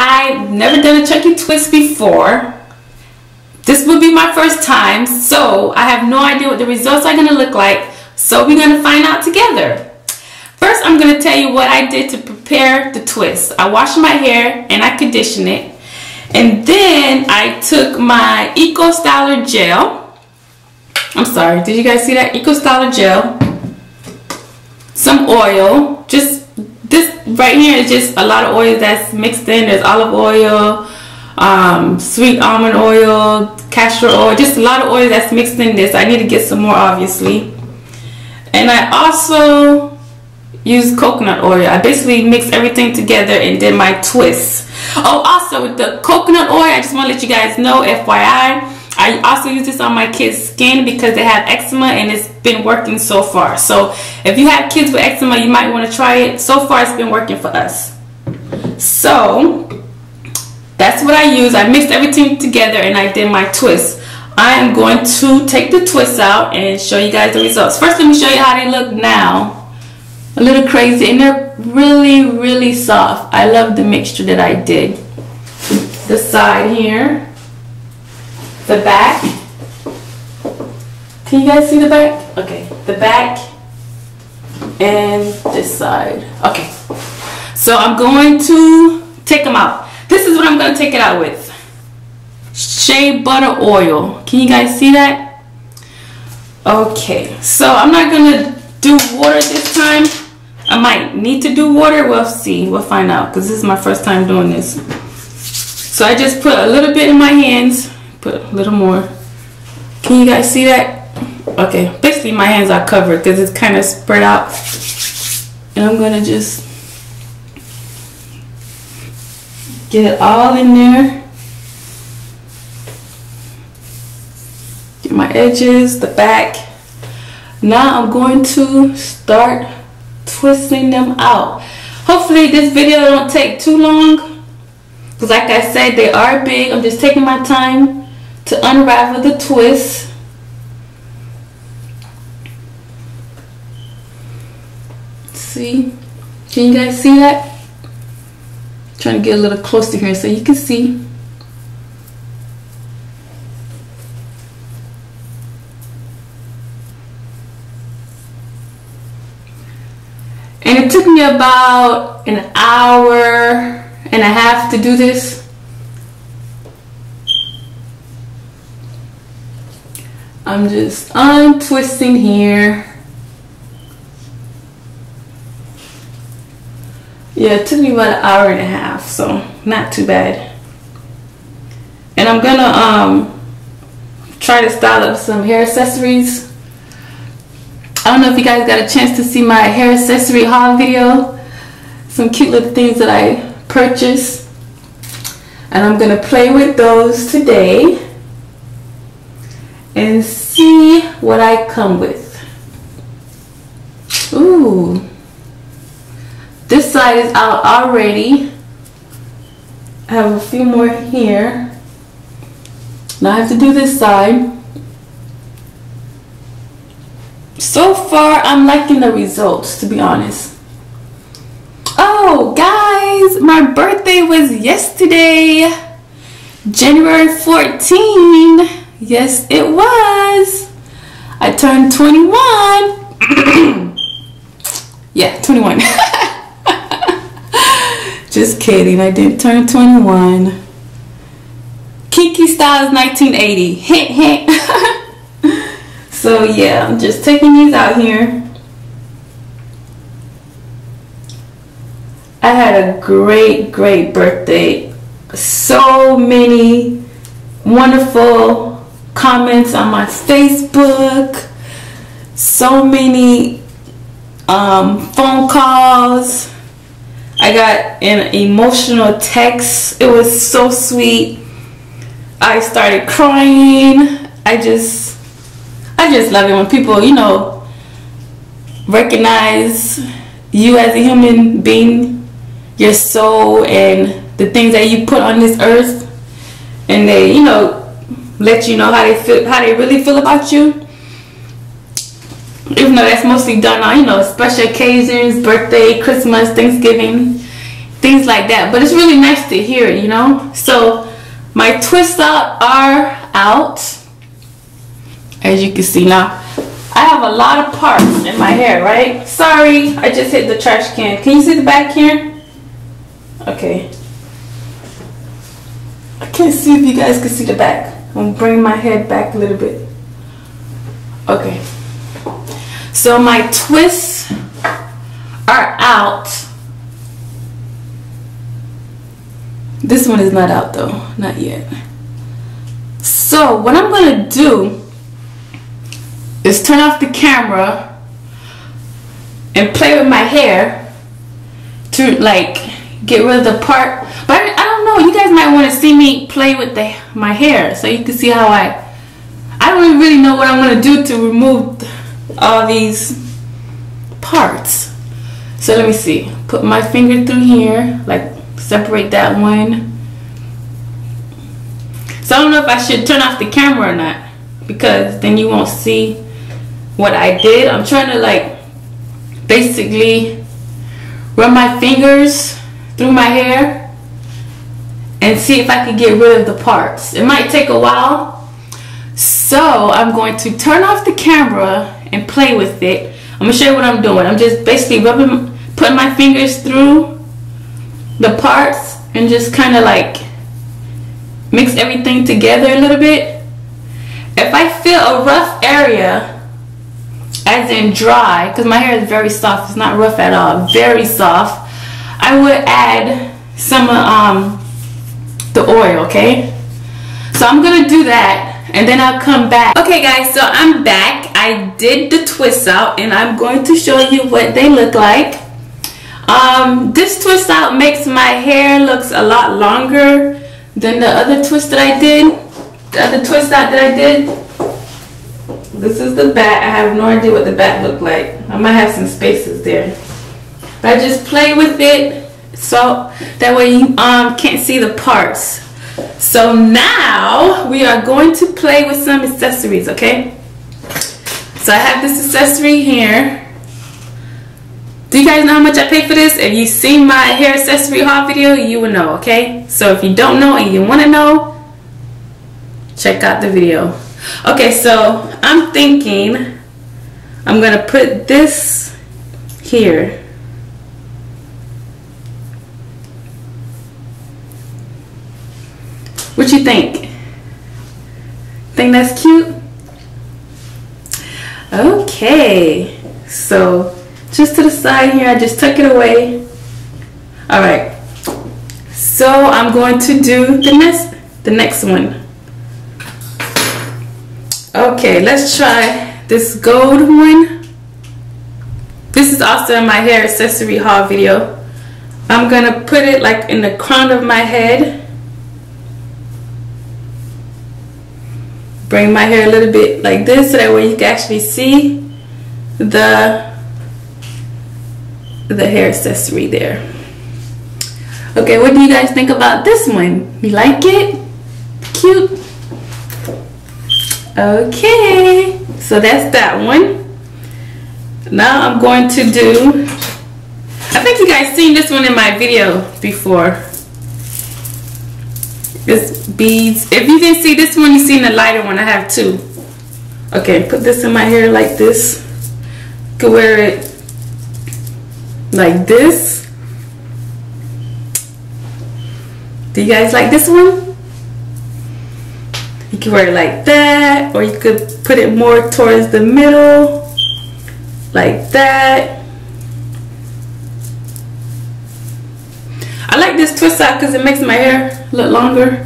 I've never done a chunky twist before. This will be my first time, so I have no idea what the results are gonna look like. So we're gonna find out together. First, I'm gonna tell you what I did to prepare the twist. I washed my hair and I conditioned it. And then I took my Eco Styler gel. I'm sorry, did you guys see that? Eco Styler gel. Some oil, just this right here is just a lot of oil that's mixed in. There's olive oil, um, sweet almond oil, castor oil, just a lot of oil that's mixed in this. I need to get some more obviously. And I also use coconut oil. I basically mix everything together and did my twist. Oh, also with the coconut oil, I just want to let you guys know, FYI, I also use this on my kids' skin because they have eczema and it's been working so far. So if you have kids with eczema, you might want to try it. So far, it's been working for us. So that's what I use. I mixed everything together and I did my twist. I am going to take the twists out and show you guys the results. First, let me show you how they look now. A little crazy and they're really, really soft. I love the mixture that I did. The side here. The back. Can you guys see the back? Okay, the back and this side. Okay, so I'm going to take them out. This is what I'm going to take it out with shea butter oil. Can you guys see that? Okay, so I'm not gonna do water this time. I might need to do water. We'll see. We'll find out because this is my first time doing this. So I just put a little bit in my hands. Put a little more. Can you guys see that? Okay, basically my hands are covered because it's kind of spread out. And I'm gonna just get it all in there. Get my edges, the back. Now I'm going to start twisting them out. Hopefully this video don't take too long. Because like I said, they are big. I'm just taking my time to unravel the twist. See? Can you guys see that? trying to get a little closer here so you can see. And it took me about an hour and a half to do this. I'm just untwisting here. Yeah, it took me about an hour and a half, so not too bad. And I'm gonna um try to style up some hair accessories I don't know if you guys got a chance to see my hair accessory haul video. Some cute little things that I purchased. And I'm to play with those today. And see what I come with. Ooh. This side is out already. I have a few more here. Now I have to do this side. so far I'm liking the results to be honest oh guys my birthday was yesterday January 14 yes it was. I turned 21 yeah 21 just kidding I didn't turn 21 Kinky Styles 1980 hint hint. So yeah, I'm just taking these out here. I had a great, great birthday. So many wonderful comments on my Facebook. So many um, phone calls. I got an emotional text. It was so sweet. I started crying. I just I just love it when people, you know, recognize you as a human being, your soul, and the things that you put on this earth, and they, you know, let you know how they feel, how they really feel about you. Even though that's mostly done on, you know, special occasions, birthday, Christmas, Thanksgiving, things like that. But it's really nice to hear it, you know? So my twists out are out. As you can see now. I have a lot of parts in my hair, right? Sorry, I just hit the trash can. Can you see the back here? Okay. I can't see if you guys can see the back. I'm bring my head back a little bit. Okay. So my twists are out. This one is not out though, not yet. So what I'm gonna do is turn off the camera and play with my hair to like get rid of the part. Know, you guys might want to see me play with the my hair so you can see how I I don't really know what I'm gonna do to remove all these parts. So let me see. Put my finger through here, like separate that one. So I don't know if I should turn off the camera or not because then you won't see what I did. I'm trying to like basically run my fingers through my hair and see if I can get rid of the parts. It might take a while. So I'm going to turn off the camera and play with it. I'm gonna show you what I'm doing. I'm just basically rubbing, putting my fingers through the parts and just kind of like mix everything together a little bit. If I feel a rough area, as in dry, because my hair is very soft, it's not rough at all, very soft, I would add some um, the oil, okay? So I'm gonna do that and then I'll come back. Okay guys, so I'm back. I did the twist out and I'm going to show you what they look like. Um, this twist out makes my hair looks a lot longer than the other twist that I did. The other twist out that I did. This is the back. I have no idea what the back looked like. I might have some spaces there. But I just play with it so that way you um, can't see the parts. So now we are going to play with some accessories, okay? So I have this accessory here. Do you guys know how much I paid for this? If you've seen my hair accessory haul video, you will know, okay? So if you don't know and you want to know, check out the video. Okay, so I'm thinking I'm going to put this here. What you think? Think that's cute? Okay, so just to the side here, I just tuck it away. All right, so I'm going to do the next, the next one. Okay, let's try this gold one. This is also in my hair accessory haul video. I'm gonna put it like in the crown of my head. Bring my hair a little bit like this so that way you can actually see the the hair accessory there. Okay, what do you guys think about this one? You like it? Cute? Okay, so that's that one. Now I'm going to do, I think you guys seen this one in my video before. This beads. If you didn't see this one, you seen the lighter one. I have two. Okay, put this in my hair like this. Could wear it like this. Do you guys like this one? You can wear it like that, or you could put it more towards the middle, like that. I like this twist out because it makes my hair look longer.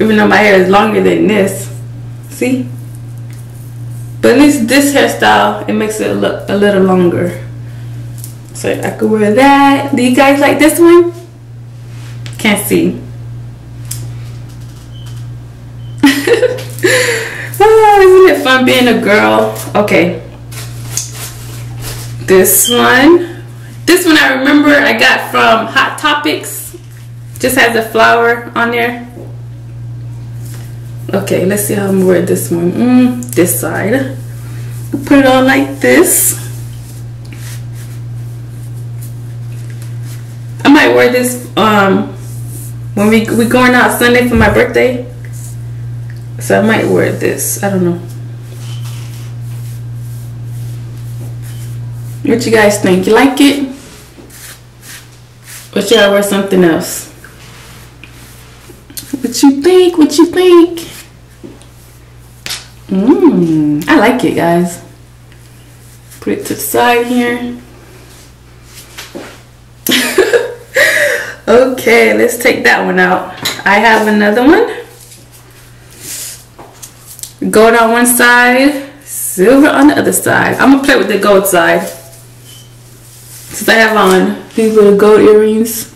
Even though my hair is longer than this. See? But at least this hairstyle, it makes it look a little longer. So I could wear that. Do you guys like this one? Can't see. oh, isn't it fun being a girl? Okay. This one. This one I remember I got from Hot Topics. Just has a flower on there. Okay, let's see how I'm wear this one. Mm, this side. Put it on like this. I might wear this um when we we going out Sunday for my birthday. So I might wear this. I don't know. What you guys think? You like it? Should I wear something else? What you think? What you think? Mmm, I like it, guys. Put it to the side here. okay, let's take that one out. I have another one. Gold on one side, silver on the other side. I'm gonna play with the gold side. Since I have on these little gold earrings.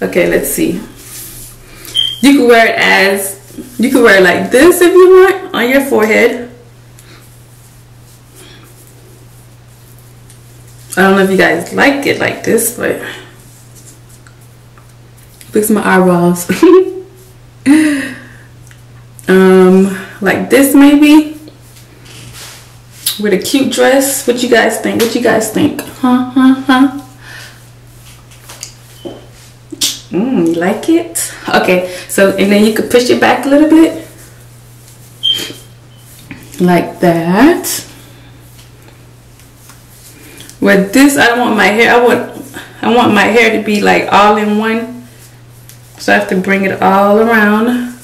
Okay, let's see. You can wear it as, you can wear it like this if you want on your forehead. I don't know if you guys like it like this, but fix my eyebrows. um, like this maybe with a cute dress. What you guys think? What you guys think? Huh? Huh? Huh? Mm, you like it? Okay, so and then you could push it back a little bit. Like that. With this, I want my hair, I want I want my hair to be like all in one. So I have to bring it all around.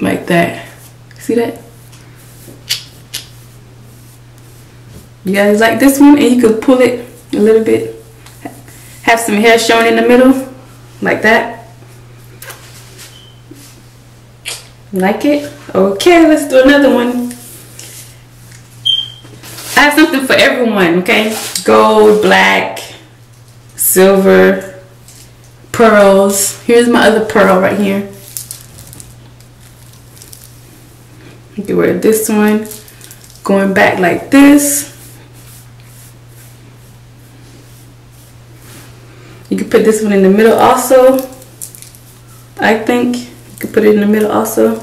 Like that. See that? You guys like this one? And you could pull it a little bit. Have some hair showing in the middle like that. Like it? Okay let's do another one. I have something for everyone okay? Gold black silver pearls. Here's my other pearl right here. You can wear this one. Going back like this You can put this one in the middle also. I think you can put it in the middle also.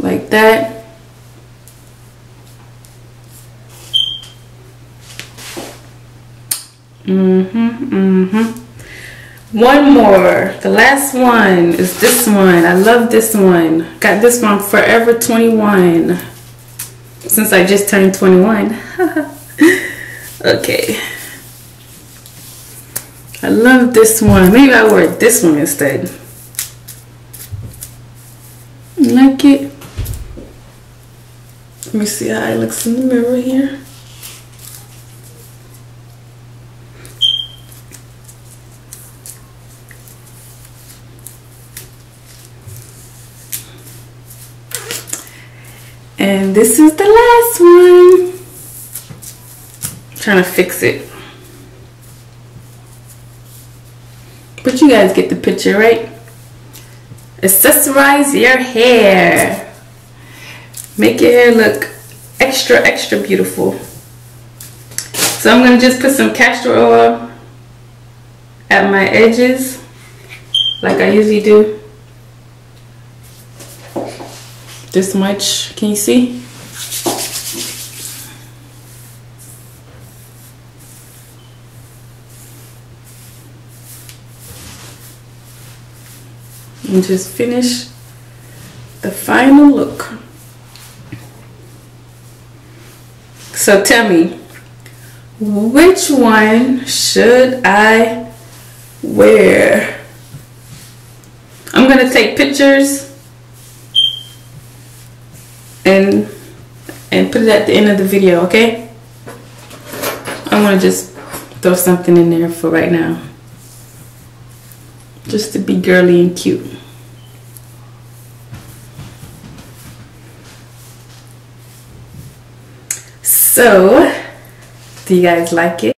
Like that. Mm-hmm, mm-hmm. One more. The last one is this one. I love this one. Got this one Forever 21. Since I just turned 21. okay. I love this one. Maybe I'll wear this one instead. Like it. Let me see how it looks in the mirror here. And this is the last one. I'm trying to fix it. But you guys get the picture, right? Accessorize your hair. Make your hair look extra, extra beautiful. So I'm going to just put some castor oil at my edges like I usually do. This much, can you see? And just finish the final look. So tell me, which one should I wear? I'm going to take pictures and and put it at the end of the video, okay? I'm going to just throw something in there for right now. Just to be girly and cute. So, do you guys like it?